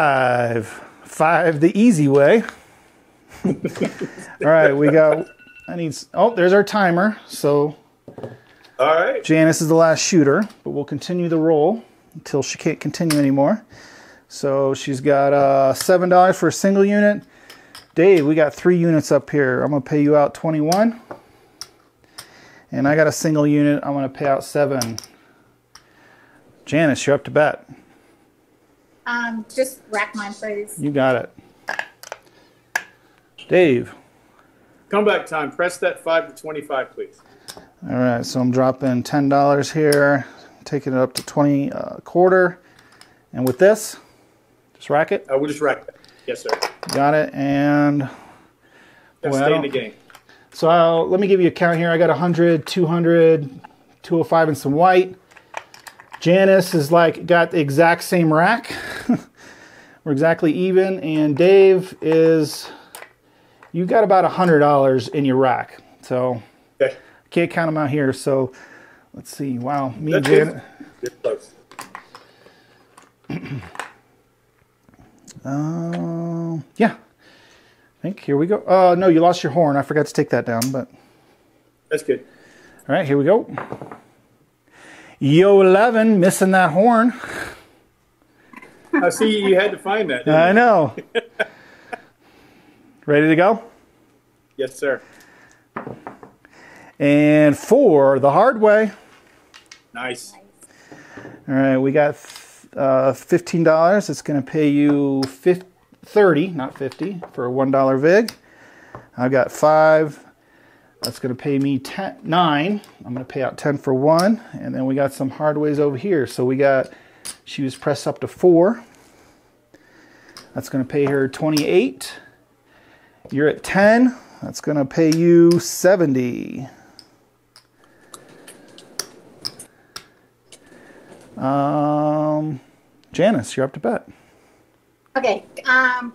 five. Five the easy way. All right, we got. I need. Oh, there's our timer. So All right. Janice is the last shooter, but we'll continue the roll until she can't continue anymore. So she's got uh, seven dollars for a single unit. Dave, we got three units up here. I'm gonna pay you out twenty-one, and I got a single unit. I'm gonna pay out seven. Janice, you're up to bet. Um, just rack mine, please. You got it. Dave. Comeback time. Press that five to twenty-five, please. All right, so I'm dropping ten dollars here, taking it up to twenty uh, quarter, and with this, just rack it. Uh, we'll just rack it. Yes, sir. Got it, and Now Well, stay in the game. so I'll, let me give you a count here. I got 100, 200, 205, and some white. Janice is like got the exact same rack. We're exactly even, and Dave is you got about hundred dollars in your rack. So Okay. can't count them out here. So let's see. Wow, me and That's good. Janet. You're close. Um, yeah. I think here we go. Uh, no, you lost your horn. I forgot to take that down, but That's good. all right, here we go. Yo 11, missing that horn. I see you had to find that. didn't I you? know. Ready to go? Yes, sir. And for the hard way. Nice. All right, we got uh, $15. It's going to pay you 50, 30, not 50, for a $1 VIG. I've got five. That's going to pay me 10, nine. I'm going to pay out 10 for one. And then we got some hard ways over here. So we got, she was pressed up to four. That's going to pay her 28. You're at 10. That's going to pay you 70. Um, Janice, you're up to bet. Okay. Um,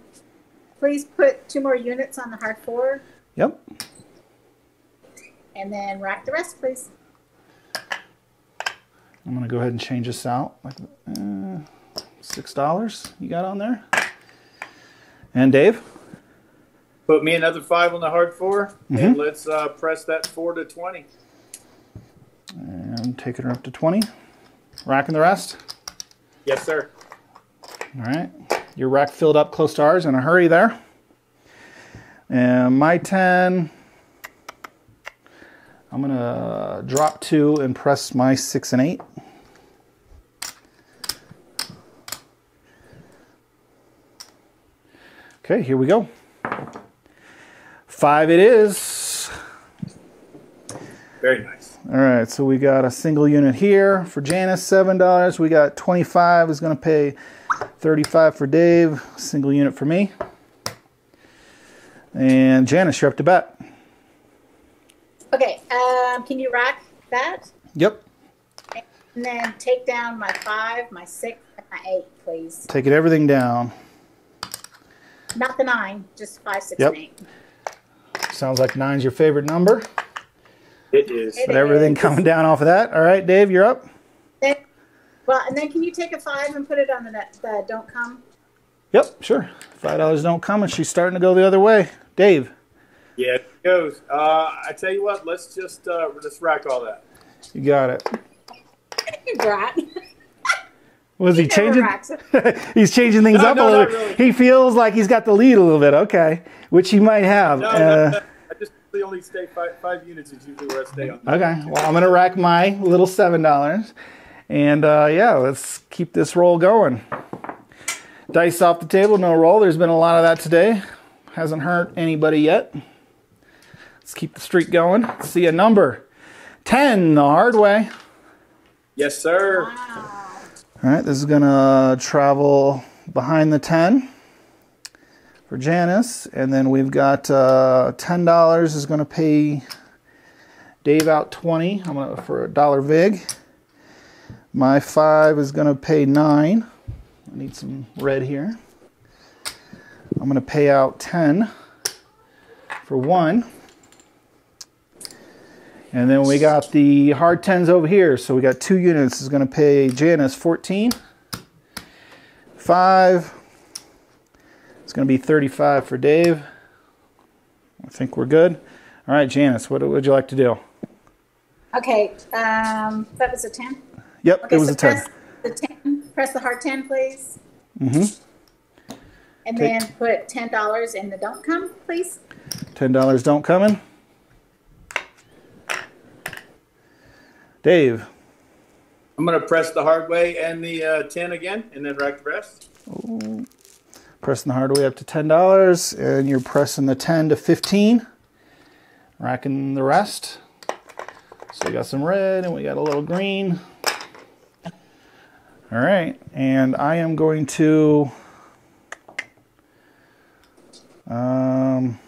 please put two more units on the hard four, Yep. And then rack the rest, please. I'm gonna go ahead and change this out. Like uh, six dollars you got on there. And Dave, Put me another five on the hard 4 Mm-hmm. and let's uh, press that four to twenty. and taking her up to twenty. Racking the rest. Yes, sir. All right. Your rack filled up close to ours. In a hurry there. And my ten. I'm gonna drop two and press my six and eight. Okay, here we go. Five it is. Very nice. All right, so we got a single unit here for Janice, seven dollars. We got twenty-five is going to pay thirty-five for Dave. Single unit for me. And Janice, you're up to bet. Okay. Um, can you rack that, Yep. and then take down my five, my six, and my eight, please. Take it everything down. Not the nine, just five, six, Yep. and eight. Sounds like nine's your favorite number. It is. It But everything is. coming down off of that. All right, Dave, you're up. Then, well, and then can you take a five and put it on the, net- the don't come? Yep, sure. Five dollars don't come, and she's starting to go the other way. Dave, Yeah, it goes. Uh, I tell you what. Let's just uh, let's rack all that. you got it. Brat. Was he Never changing? he's changing things No, up no, a little. really. He feels like he's got the lead a little bit. Okay, which he might have. No, Uh, no, no, I just really only stay five, five units is usually where I stay on. Okay, well, I'm gonna rack my little seven dollars, and uh, yeah, let's keep this roll going. Dice off the table, no roll. There's been a lot of that today. Hasn't hurt anybody yet. Let's keep the streak going. Let's see a number ten, the hard way. Yes, sir. All right, this is gonna travel behind the ten for Janice, and then we've got uh, ten dollars is gonna pay Dave out twenty. I'm gonna for a dollar vig. My five is gonna pay nine. I need some red here. I'm gonna pay out ten for one. And then we got the hard tens over here. So we got two units is going to pay Janice 14. Five. It's going to be 35 for Dave. I think we're good. All right, Janice, what would you like to do? Okay, um, that was a ten? Yep, Okay, it was so a 10. press the ten, press the hard ten, please. Mm-hmm. And Okay. then put ten dollars in the don't come, please. $10 don't coming. Dave, I'm going to press the hard way and the uh, 10 again and then rack the rest. pressing the hard way up to $10, and you're pressing the 10 to 15. Racking the rest. So we got some red and we got a little green. All right, and I am going to um,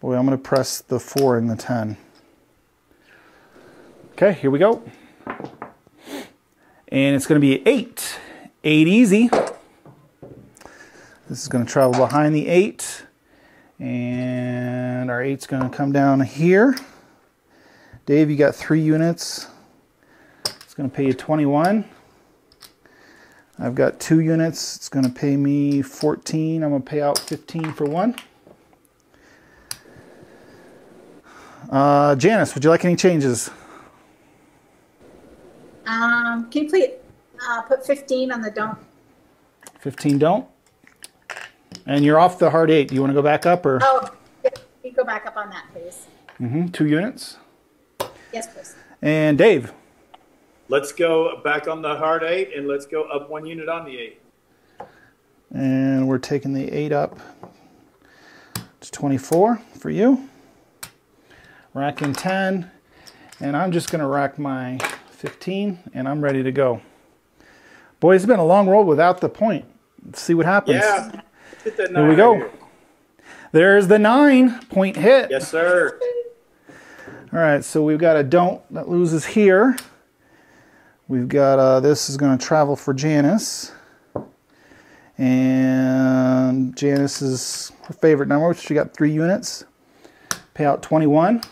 boy, I'm going to press the 4 and the 10. Okay, here we go. And it's going to be 8. 8 easy. This is going to travel behind the 8. And our 8's going to come down here. Dave, you got 3 units. It's going to pay you 21. I've got 2 units. It's going to pay me 14. I'm to pay out 15 for one. Uh, Janice, would you like any changes? Um, can you please, uh, put fifteen on the don't? 15 don't. And you're off the hard 8. Do you want to go back up or Oh, yeah, you go back up on that, please. Mhm, 2 units? Yes, please. And Dave, Let's go back on the hard 8 and let's go up one unit on the 8. And we're taking the 8 up to 24 for you. Racking 10. And I'm just going to rack my 15 and I'm ready to go. Boy, it's been a long roll without the point. Let's see what happens. Yeah. Here we go. There's the 9 point hit. Yes, sir. All right, so we've got a don't that loses here. We've got uh, this is going to travel for Janice. And Janice is her favorite number, which she got three units. Pay out 21.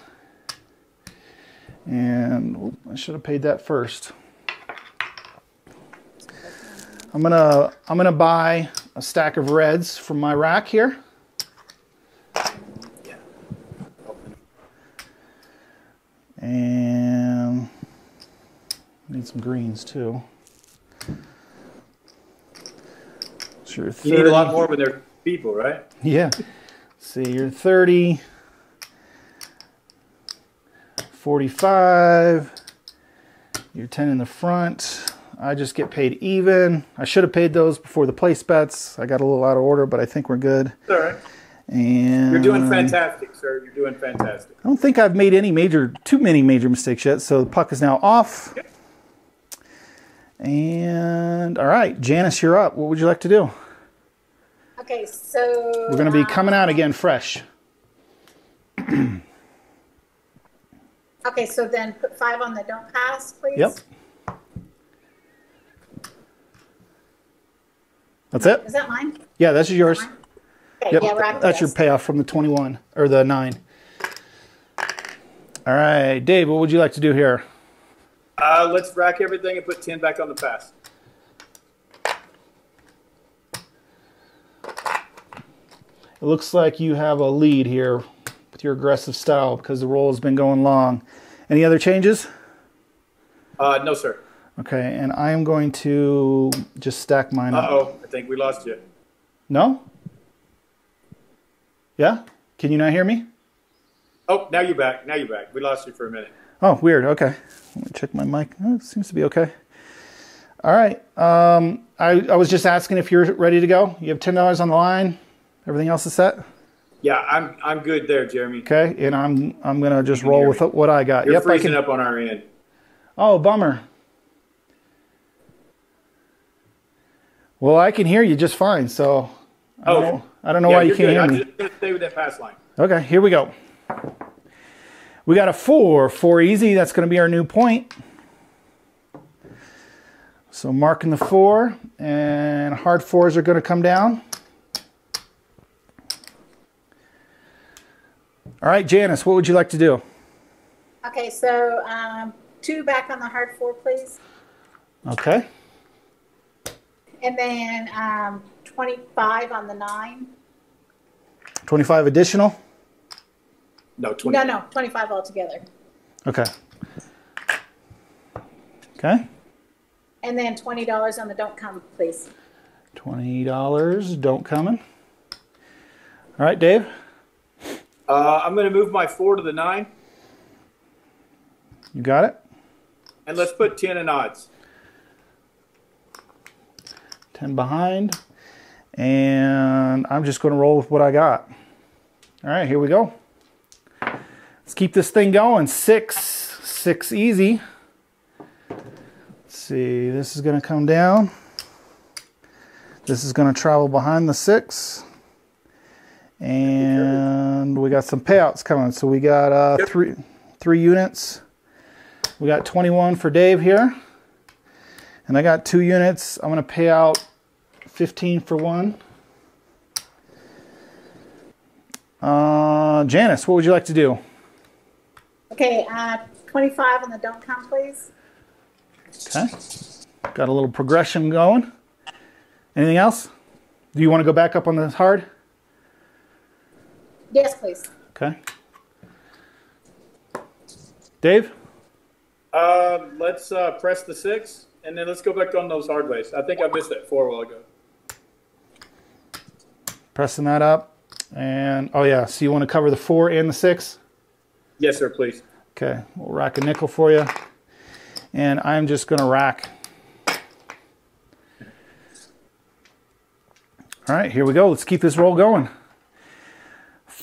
And oop, I should have paid that first. I'm gonna I'm gonna buy a stack of reds from my rack here. And need some greens too. Sure, You need a lot more when they're people, right? Yeah. See, you're 30, 45, you're 10 in the front. I just get paid even. I should have paid those before the place bets. I got a little out of order, but I think we're good. It's all right. And You're doing fantastic, sir. You're doing fantastic. I don't think I've made any major, too many major mistakes yet. So the puck is now off. And all right, Janice, you're up. What would you like to do? Okay, so. We're going to be coming out again fresh. Okay, so then put five on the don't pass, please. Yep. That's it? Is that mine? Yeah, that's yours. Mine? Okay, Yep, yeah, rack the that's your payoff from the 21 or the 9. All right, Dave, what would you like to do here? Uh, let's rack everything and put 10 back on the pass. It looks like you have a lead here with your aggressive style because the roll has been going long. Any other changes? Uh, no, sir. Okay, and I am going to just stack mine up. oh. I think we lost you. No? Yeah? Can you not hear me? Oh, now you're back. Now you're back. We lost you for a minute. Oh, weird. Okay. Let me check my mic. Oh, it seems to be okay. All right. Um, I, I was just asking if you're ready to go. You have $10 on the line. Everything else is set? Yeah, I'm I'm good there, Jeremy. Okay. And I'm I'm going to just roll with what I got. You're yep. I freezing can. up on our end. Oh, bummer. Well, I can hear you just fine. So I don't Oh. know, I don't know yeah, why you can't good. hear I'm me. just gonna stay with that pass line. Okay, here we go. We got a four, four easy. That's going to be our new point. So marking the four, and hard fours are going to come down. All right, Janice, what would you like to do? Okay, so um, two back on the hard four, please. Okay. And then um, 25 on the nine. 25 additional? No, 20. No, no, 25 altogether. Okay. Okay. And then $20 on the don't come, please. $20. Don't coming. All right, Dave. Uh, I'm going to move my four to the nine, You got it? and let's put 10 in odds. 10 behind. And I'm just going to roll with what I got. All right, here we go. Let's keep this thing going. Six, six easy. Let's see, this is going to come down. This is going to travel behind the six. And we got some payouts coming. So we got uh, Yep. three, three units. We got 21 for Dave here. And I got two units. I'm going to pay out 15 for one. Uh, Janice, what would you like to do? Okay, uh, 25 on the don't come, please. Okay. Got a little progression going. Anything else? Do you want to go back up on the hard? Yes, please. Okay. Dave? Um, let's uh, press the six, and then let's go back on those hard ways. I think I missed that four a while ago. Pressing that up. And, oh yeah, so you want to cover the four and the six? Yes, sir, please. Okay, we'll rack a nickel for you. And I'm just going to rack. All right, here we go. Let's keep this roll going.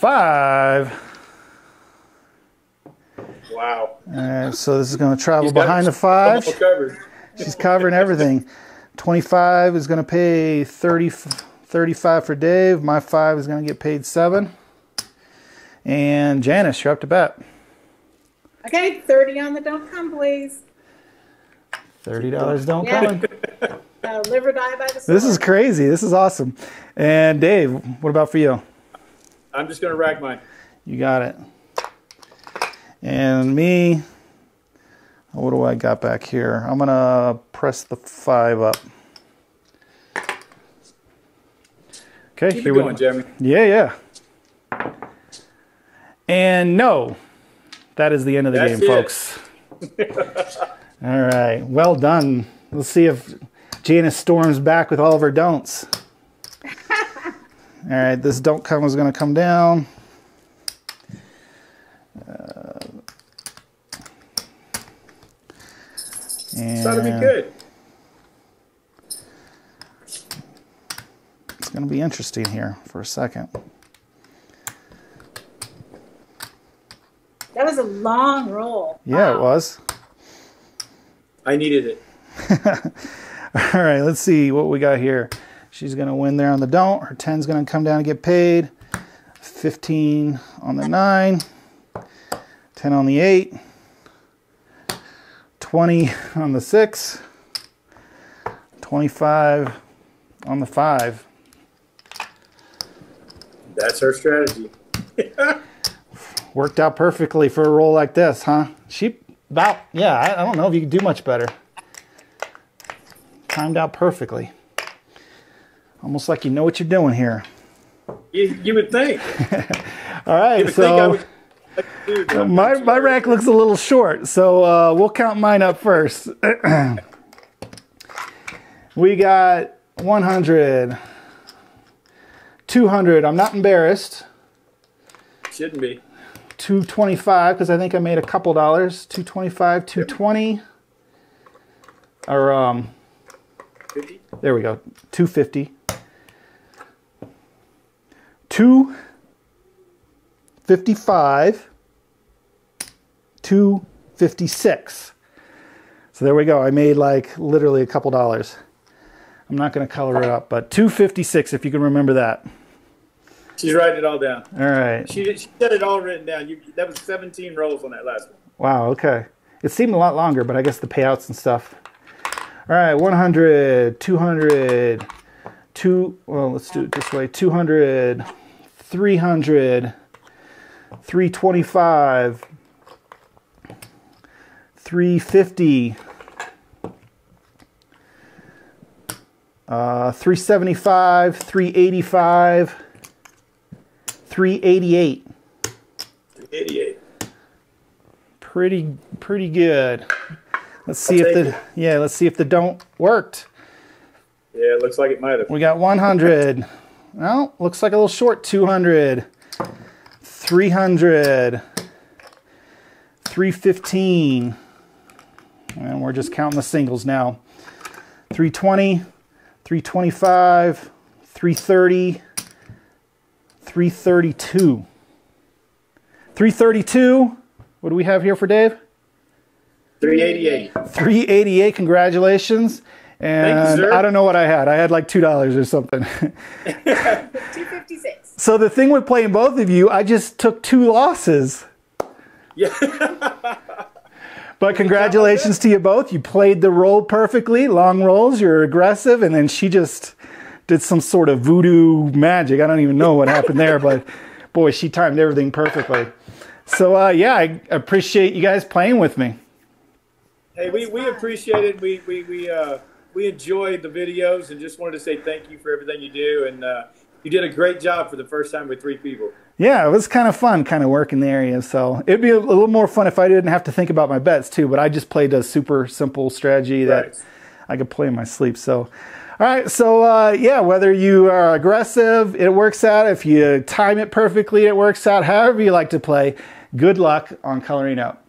Five. Wow. All right, so this is going to travel He's behind the five. covered. She's covering everything. 25 is going to pay 30, 35 for Dave. My five is going to get paid seven. And Janice, you're up to bet. Okay, 30 on the don't come, please. $30 don't Yeah. coming. Uh, live or die by the sword. This is crazy. This is awesome. And Dave, what about for you? I'm just going to rack mine. You got it. And me, what do I got back here? I'm going to press the five up. Okay, Keep it going, Jeremy. Yeah, yeah. And no, that is the end of the That's game, it. folks. all right, well done. Let's see if Janice storms back with all of her don'ts. All right, this don't come is going to come down. Uh, That'll be good. It's going to be interesting here for a second. That was a long roll. Yeah, it was. I needed it. All right, let's see what we got here. She's going to win there on the don't. Her 10's going to come down and get paid. 15 on the 9. 10 on the 8. 20 on the 6. 25 on the 5. That's her strategy. Worked out perfectly for a roll like this, huh? She about, yeah, I, I don't know if you could do much better. Timed out perfectly. Almost like you know what you're doing here. You, you would think. All right, You would think I so. would. My, my rack looks a little short, so uh, we'll count mine up first. we got 100, 200. I'm not embarrassed. Shouldn't be. 225 because I think I made a couple dollars. 225, 220. Or um, 50? there we go. 250. 255. 256. So there we go. I made like literally a couple dollars. I'm not going to color it up, but 256 if you can remember that. She's writing it all down. All right. She, she had it all written down. You, that was 17 rolls on that last one. Wow, okay. It seemed a lot longer, but I guess the payouts and stuff. All right, 100, 200, two, well, let's do it this way 200, 300, 325, 350, uh, 375, 385, 388. 88. Pretty pretty good. Let's see I'll if the it. yeah, let's see if the don't worked. Yeah, it looks like it might have. We got 100. Well, looks like a little short. 200, 300, 315. And we're just counting the singles now. 320, 325, 330, 332. 332. What do we have here for Dave? 388. 388. Congratulations. And sir. I don't know what I had. I had like $2 or something. 256. So the thing with playing both of you, I just took two losses. Yeah. But congratulations to you both. You played the role perfectly, long rolls, you're aggressive, and then she just did some sort of voodoo magic. I don't even know what happened there, but boy, she timed everything perfectly. So uh, yeah, I appreciate you guys playing with me. Hey, we, we appreciate it. We we we uh we enjoyed the videos and just wanted to say thank you for everything you do. And uh, you did a great job for the first time with three people. Yeah, it was kind of fun, kind of working the area. So it'd be a little more fun if I didn't have to think about my bets too. But I just played a super simple strategy that Right. I could play in my sleep. So, all right. So uh, yeah, whether you are aggressive, it works out. If you time it perfectly, it works out. However you like to play. Good luck on coloring out.